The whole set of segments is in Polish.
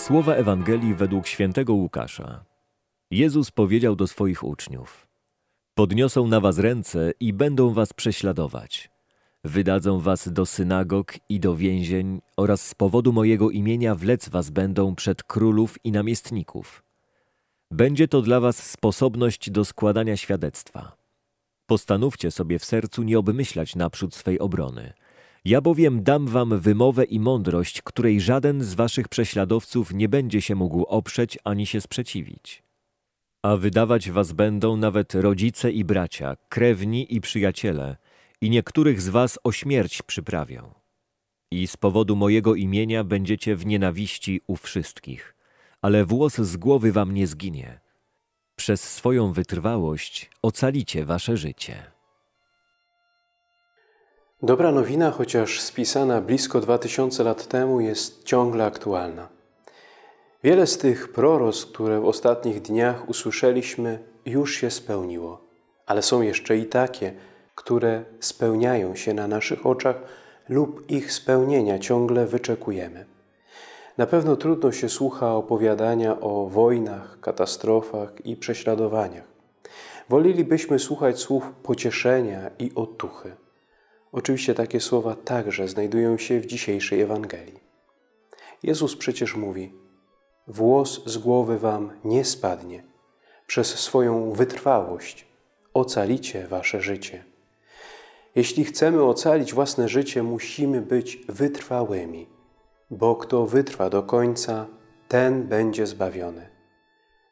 Słowa Ewangelii według świętego Łukasza. Jezus powiedział do swoich uczniów: Podniosą na was ręce i będą was prześladować. Wydadzą was do synagog i do więzień oraz z powodu mojego imienia wlec was będą przed królów i namiestników. Będzie to dla was sposobność do składania świadectwa. Postanówcie sobie w sercu nie obmyślać naprzód swej obrony. Ja bowiem dam wam wymowę i mądrość, której żaden z waszych prześladowców nie będzie się mógł oprzeć ani się sprzeciwić. A wydawać was będą nawet rodzice i bracia, krewni i przyjaciele, i niektórych z was o śmierć przyprawią. I z powodu mojego imienia będziecie w nienawiści u wszystkich, ale włos z głowy wam nie zginie. Przez swoją wytrwałość ocalicie wasze życie. Dobra nowina, chociaż spisana blisko 2000 lat temu, jest ciągle aktualna. Wiele z tych proroc, które w ostatnich dniach usłyszeliśmy, już się spełniło, ale są jeszcze i takie, które spełniają się na naszych oczach lub ich spełnienia ciągle wyczekujemy. Na pewno trudno się słucha opowiadania o wojnach, katastrofach i prześladowaniach. Wolelibyśmy słuchać słów pocieszenia i otuchy. Oczywiście takie słowa także znajdują się w dzisiejszej Ewangelii. Jezus przecież mówi: Włos z głowy wam nie spadnie. Przez swoją wytrwałość ocalicie wasze życie. Jeśli chcemy ocalić własne życie, musimy być wytrwałymi, bo kto wytrwa do końca, ten będzie zbawiony.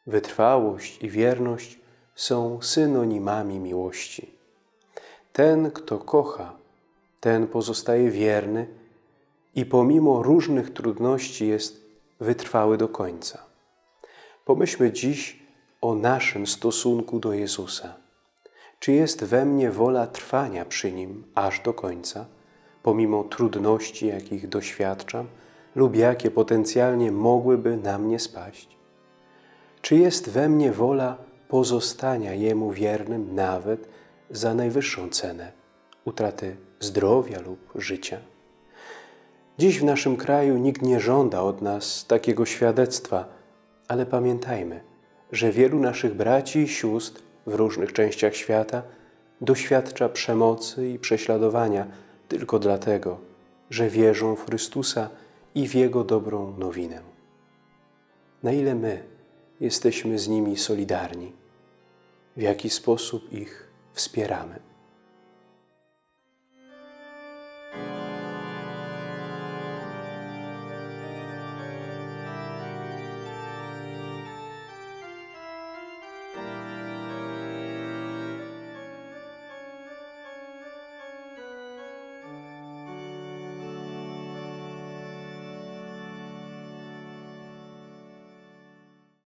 Wytrwałość i wierność są synonimami miłości. Ten, kto kocha, ten pozostaje wierny i pomimo różnych trudności jest wytrwały do końca. Pomyślmy dziś o naszym stosunku do Jezusa. Czy jest we mnie wola trwania przy Nim aż do końca, pomimo trudności, jakich doświadczam lub jakie potencjalnie mogłyby na mnie spaść? Czy jest we mnie wola pozostania Jemu wiernym nawet za najwyższą cenę utraty zdrowia lub życia? Dziś w naszym kraju nikt nie żąda od nas takiego świadectwa, ale pamiętajmy, że wielu naszych braci i sióstr w różnych częściach świata doświadcza przemocy i prześladowania tylko dlatego, że wierzą w Chrystusa i w Jego dobrą nowinę. Na ile my jesteśmy z nimi solidarni? W jaki sposób ich wspieramy?